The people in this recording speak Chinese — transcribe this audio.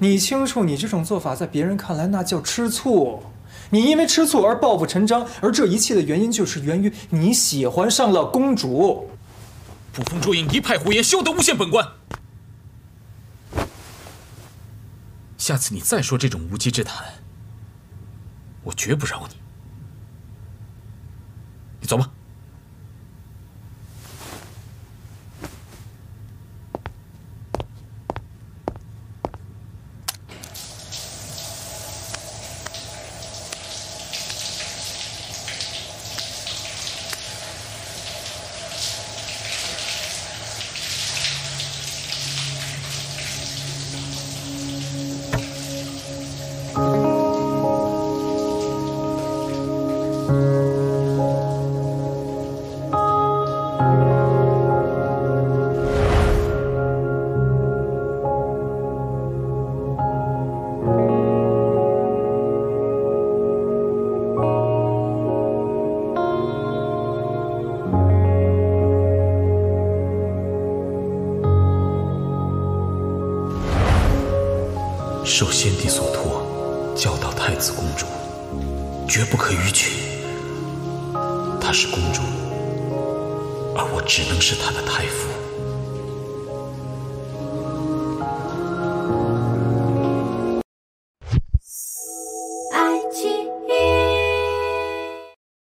你清楚，你这种做法在别人看来那叫吃醋。你因为吃醋而报复陈章，而这一切的原因就是源于你喜欢上了公主。捕风捉影，一派胡言，休得诬陷本官。下次你再说这种无稽之谈，我绝不饶你。你走吧。受先帝所托，教导太子公主，绝不可逾矩。她是公主，而我只能是她的太傅。